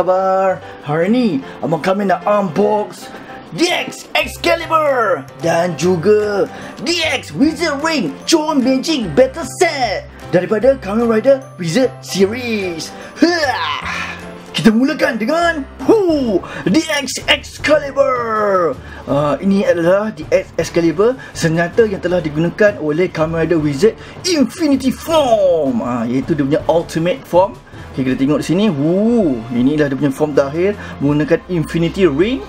khabar? Hari ni Abang kami nak unbox DX Excalibur dan juga DX Wizard Ring Chon Magic Battle Set daripada Kamen Rider Wizard Series. Hah! Kita mulakan dengan Hu DX Excalibur. Uh, ini adalah DX Excalibur senjata yang telah digunakan oleh Kamen Rider Wizard Infinity Form. Uh, iaitu dia punya ultimate form. Okay, kita tengok di sini. Hu, inilah dia punya form terakhir menggunakan Infinity Ring.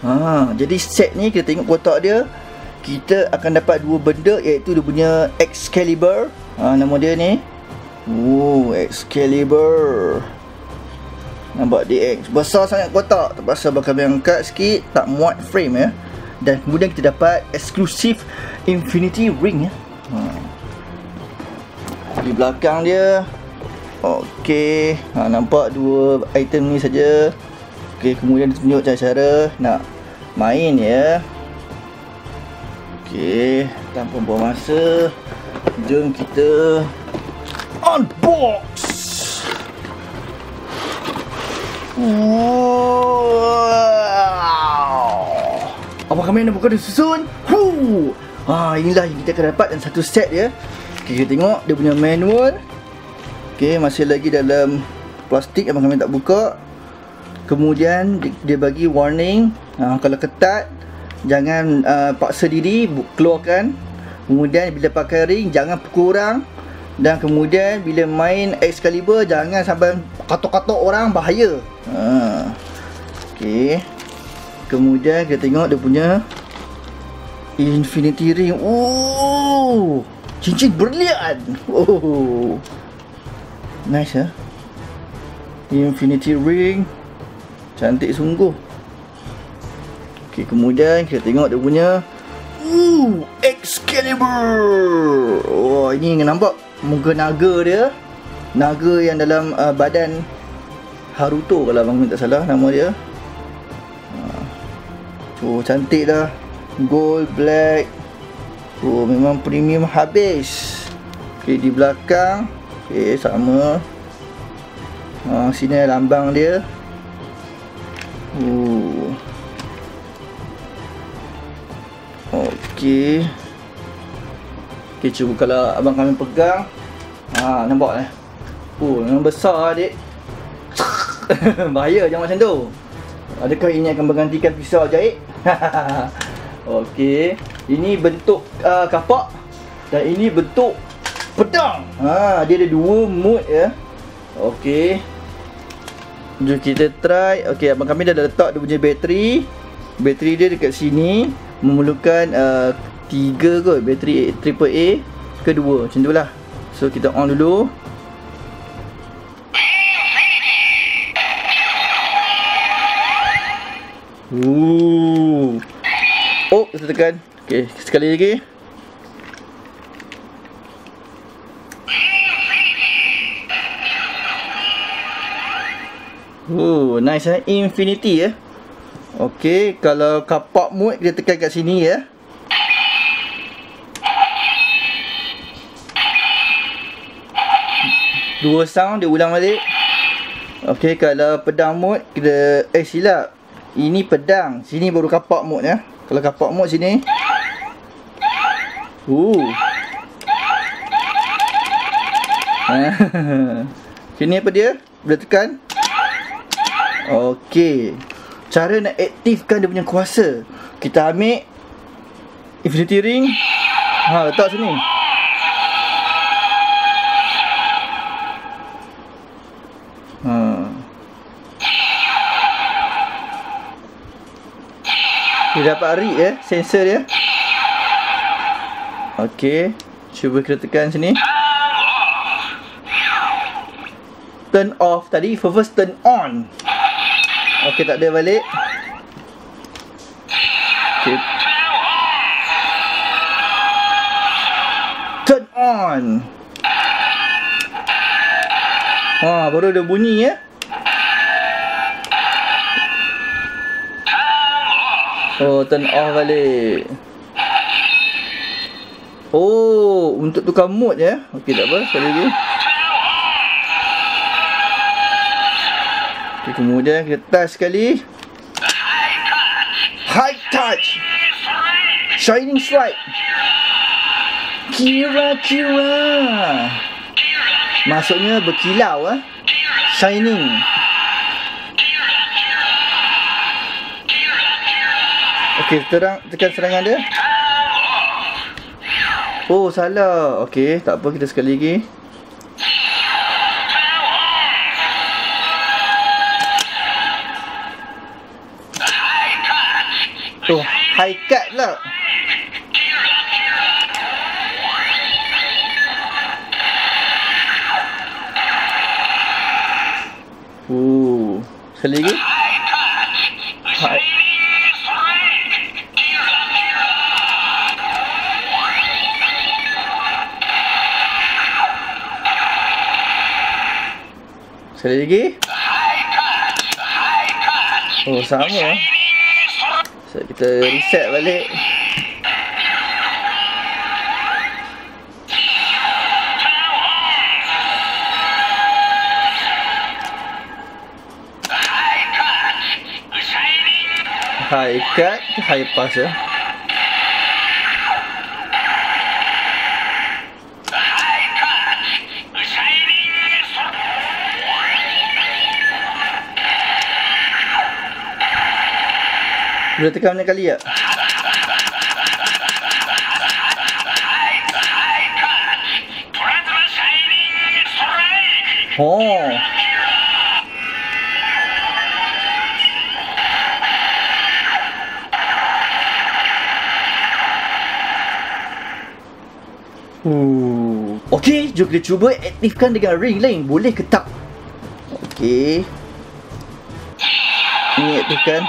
Ha, jadi set ni kita tengok kotak dia. Kita akan dapat dua benda iaitu dia punya Excalibur. Ha, nama dia ni. Oh, Excalibur. Nampak DX Besar sangat kotak Terpaksa bakal angkat sikit Tak muat frame ya Dan kemudian kita dapat Exclusive Infinity Ring ya ha. Di belakang dia Okey ha, Nampak dua item ni saja. Okey kemudian dia tunjuk cara-cara Nak main ya Okey Tanpa buang masa Jom kita Unbox Wow. Apa kami nak buka dia susun? Hu. Ha, inilah yang kita akan dapat dalam satu set ya. Okay, kita tengok dia punya manual. Okay, masih lagi dalam plastik yang kami tak buka. Kemudian dia bagi warning, ha, kalau ketat jangan uh, paksa diri keluarkan. Kemudian bila pakai ring jangan pukul orang. Dan kemudian bila main Excalibur jangan sampai katok-katok orang bahaya. Ha. Okey. Kemudian kita tengok dia punya Infinity Ring. Oh! Cincin berlian. Oh. Nice ya. Infinity Ring. Cantik sungguh. Okey, kemudian kita tengok dia punya Ooh, Excalibur. Oh, ini nampak muka naga dia naga yang dalam uh, badan Haruto kalau abang tak salah nama dia uh, oh cantik dah gold black oh memang premium habis ok di belakang ok sama. Uh, sini lambang dia. Oh. Ok Okay, cuba kalau abang kami pegang. Ha, nampak eh? Oh, memang besar adik. Bahaya jangan macam tu. Adakah ini akan menggantikan pisau jahit? Okey. Ini bentuk uh, kapak. Dan ini bentuk pedang. Ha, Dia ada dua mode ya. Okey. Jom kita try. Okey, abang kami dah letak dia punya bateri. Bateri dia dekat sini. Memerlukan uh, tiga kot. Bateri triple A kedua. Macam tu lah. So kita on dulu. Ooh. Oh, kita tekan. Okey, sekali lagi. Oh, nice eh. Infinity. Eh? Okey, kalau kapak mode kita tekan kat sini ya. Dua sound dia ulang balik Ok kalau pedang mode kita Eh silap Ini pedang Sini baru kapak mode ya Kalau kapak mode sini Uh. Sini apa dia Boleh tekan Ok Cara nak aktifkan dia punya kuasa Kita ambil Infinity ring. Ha letak sini. Dia dapat read ya? Sensor dia. Okay Cuba kita tekan sini. Turn off. Tadi First turn on Okay tak ada balik Turn on Wah, baru ada bunyi ya Oh, turn off balik. Oh, untuk tukar mood ya. Okey, tak apa. Sekali lagi. Kemudian kita touch sekali. High touch. Shining strike. Kira-kira. Maksudnya berkilau ah. Shining. Okey, terang tekan serangan dia. Oh, salah. Okey, tak apa kita sekali lagi. Uh, sekali lagi. High. Sekali lagi. Oh, sama. So, kita reset balik. High cut ke high pass ya? Boleh tekan banyak kali tak? Oh. Uh. Okey, jom kita cuba aktifkan dengan ring lain. Boleh ke tak? Okey. Ni aktifkan.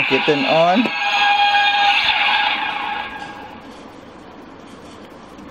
Okey, turn on.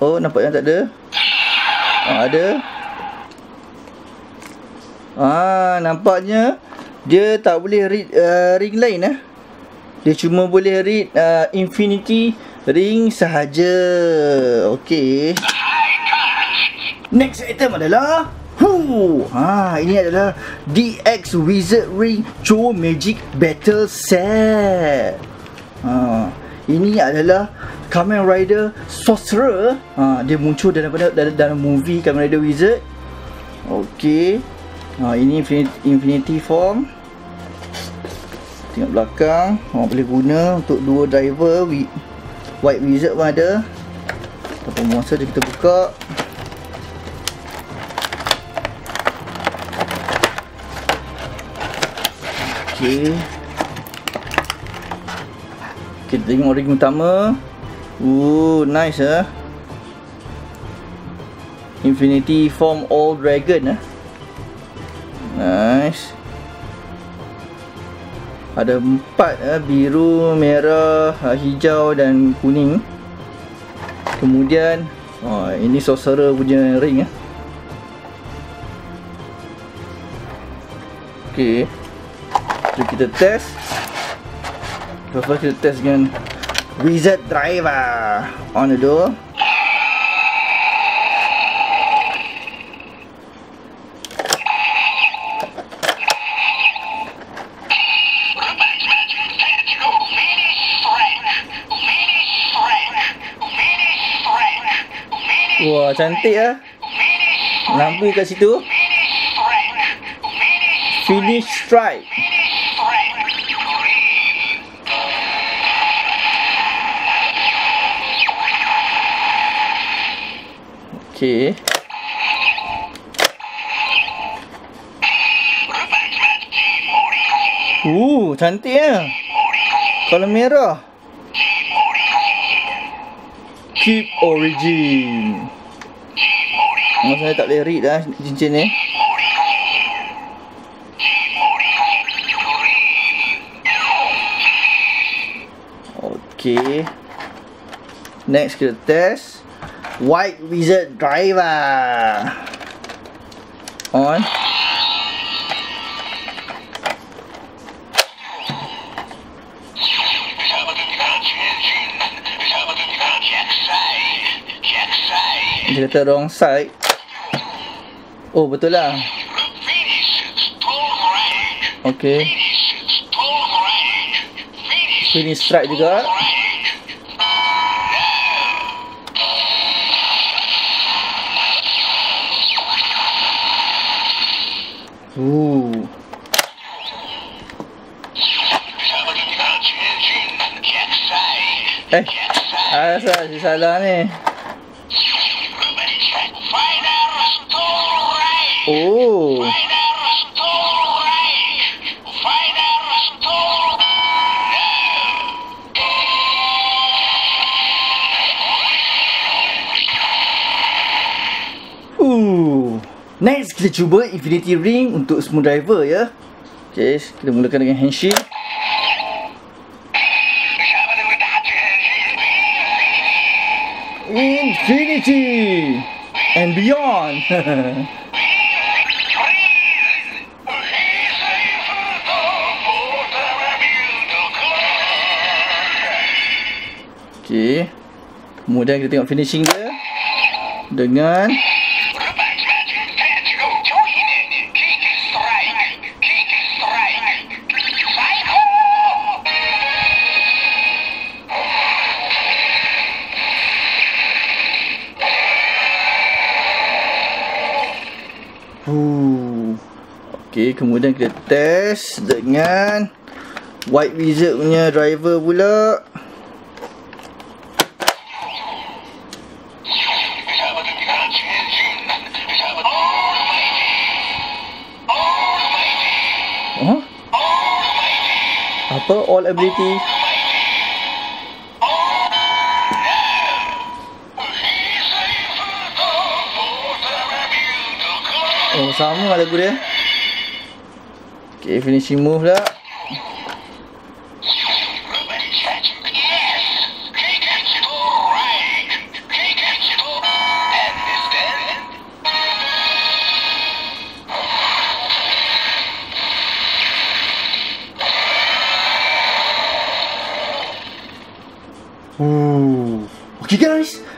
Oh, nampak yang tak ada. Oh, ada. Ah, nampaknya dia tak boleh read uh, ring lain eh. Dia cuma boleh read uh, infinity ring sahaja. Okey. Next item adalah Hu. Ha, ini adalah DX Wizard Ring Cho Magic Battle Set. Ha, ini adalah Kamen Rider Sorcerer. Ha, dia muncul dalam dalam, dalam movie Kamen Rider Wizard. Okey. Ha, ini infinity, infinity form. Tengok belakang. Orang boleh guna untuk dua driver. White Wizard pun ada. Tanpa masa dia kita buka. Okey. Kita tengok ring utama. Ooh, nice ah. Infinity Form All Dragon ah. Nice. Ada empat ah, biru, merah, ah, hijau dan kuning. Kemudian, oh, ini sorcerer punya ring ah. Okey. Jom kita test First kita test dengan Wizard Driver On the door Wah cantik ah. Lampu kat situ. Finish strike. Okey. Uh, cantik ya. Kalau merah. Keep origin. Masa saya tak boleh read dah cincin ni. Okey. Next kita test White Wizard Driver. On. Dia kata wrong side Oh betul lah Okay. Finish strike juga. Ooh. Eh, asal si salah ni. Oh. Uh. Next kita cuba Infinity Ring untuk smooth driver ya. Okay, kita mulakan dengan handshake. Infinity and beyond. okay. Kemudian kita tengok finishing dia dengan. Okey, kemudian kita test dengan White Wizard punya driver pula. Apa all ability? Oh, sama lagu dia. Okay, finishing move lah.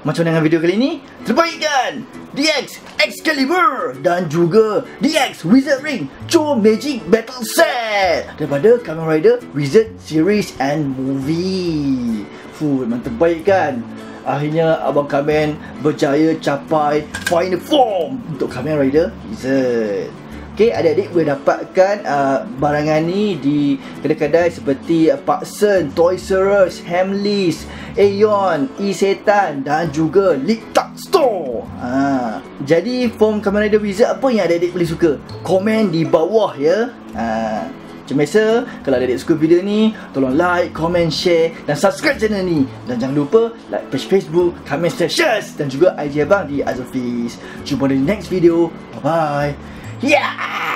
Macam dengan video kali ini? Terbaik kan? DX Excalibur dan juga DX Wizard Ring Cho Magic Battle Set daripada Kamen Rider Wizard Series and Movie. Fuh, memang terbaik kan? Akhirnya Abang Kamen berjaya capai final form untuk Kamen Rider Wizard. Okay, adik-adik boleh dapatkan uh, barangan ni di kedai-kedai seperti uh, Pak Sen, Toys R Us, Hamleys, Aeon, Isetan dan juga Litak Store. Ha. Jadi form Kamen Rider Wizard apa yang adik-adik boleh suka? Komen di bawah ya. Ha. Macam biasa, kalau adik-adik suka video ni, tolong like, comment, share dan subscribe channel ni. Dan jangan lupa like page Facebook, Kamen Stations dan juga IG abang di Azofis. Jumpa di next video. Bye-bye. Yeah!